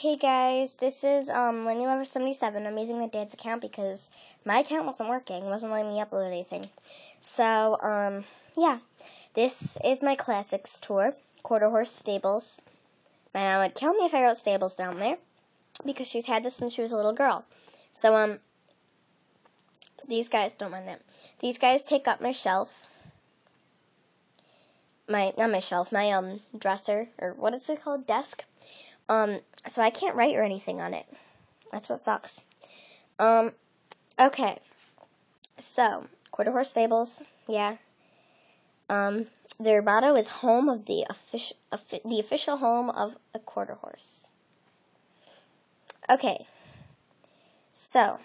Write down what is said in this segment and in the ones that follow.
Hey guys, this is um Lenny Lover 77. I'm using my dad's account because my account wasn't working, wasn't letting me upload anything. So, um, yeah. This is my classics tour, Quarter Horse Stables. My mom would kill me if I wrote stables down there because she's had this since she was a little girl. So, um, these guys don't mind that. These guys take up my shelf. My not my shelf, my um dresser or what is it called? Desk. Um, so I can't write or anything on it. That's what sucks. Um, okay. So, Quarter Horse Stables, yeah. Um, their motto is home of the official, the official home of a quarter horse. Okay. So,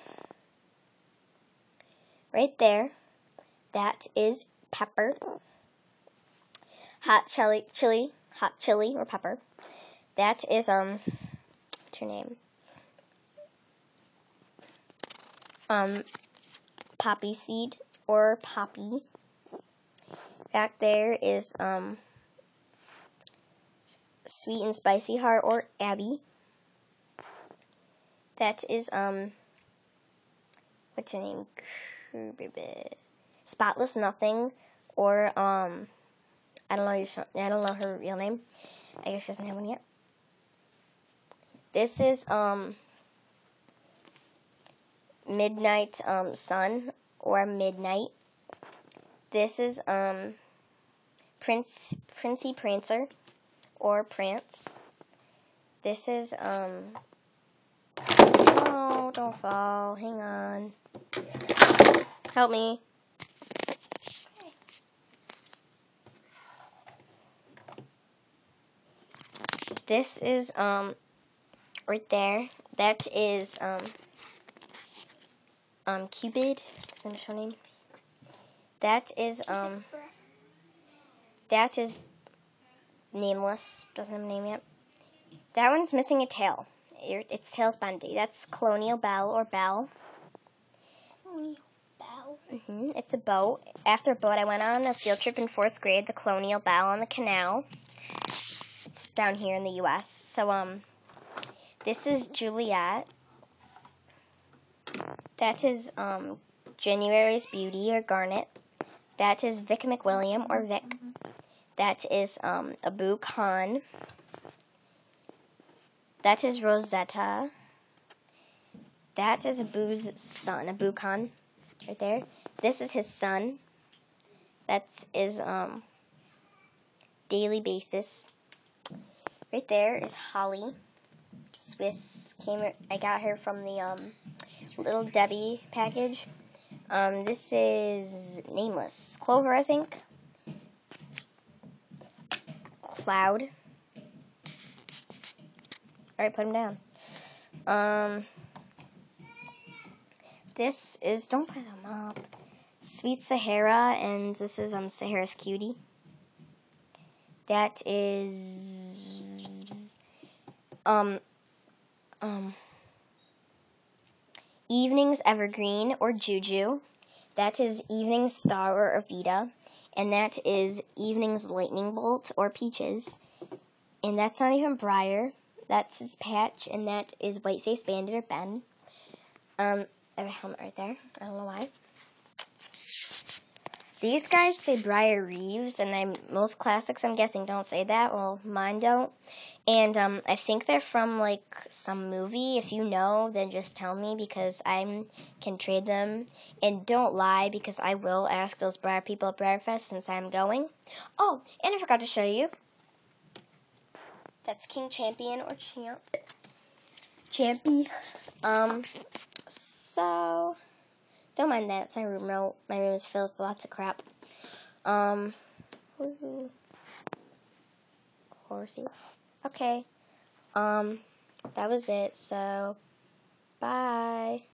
right there, that is pepper. Hot chili, chili, hot chili or pepper. That is, um, what's her name? Um, poppy seed or poppy. Back there is, um, sweet and spicy heart or Abby. That is, um, what's her name? Spotless Nothing or, um, I don't know, I don't know her real name. I guess she doesn't have one yet. This is um Midnight um Sun or Midnight. This is um Prince Princey Prancer or Prance. This is um Oh, don't fall. Hang on. Help me. This is um right there. That is um um Cupid. His initial name. That is um that is nameless. Doesn't have a name yet. That one's missing a tail. Its tail's bendy. That's Colonial Bell or Bell. Colonial Belle. Mm-hmm. It's a boat. After a boat, I went on a field trip in fourth grade. The Colonial Bell on the canal. It's down here in the U.S. So um, this is Juliet. That is um, January's Beauty or Garnet. That is Vic McWilliam or Vic. That is um, Abu Khan. That is Rosetta. That is Abu's son, Abu Khan, right there. This is his son. That is um, daily basis. Right there is Holly. Swiss came. I got her from the um, Little Debbie package. Um, this is nameless. Clover, I think. Cloud. Alright, put him down. Um, this is, don't put them up. Sweet Sahara, and this is um Sahara's Cutie. That is um um, Evening's Evergreen or Juju. That is Evening's Star or Avita. And that is Evening's Lightning Bolt or Peaches. And that's not even Breyer. That's his patch. And that is Whiteface Bandit or Ben. Um, I have a helmet right there. I don't know why. These guys say Breyer Reeves, and I'm most classics I'm guessing don't say that. Well, mine don't. And um, I think they're from like some movie. If you know, then just tell me because I can trade them. And don't lie because I will ask those Breyer people at BreyerFest since I'm going. Oh, and I forgot to show you. That's King Champion or Champ. Champy. Um, so don't mind that. It's my room. My room is filled with lots of crap. Um, horses. Okay. Um, that was it. So, bye.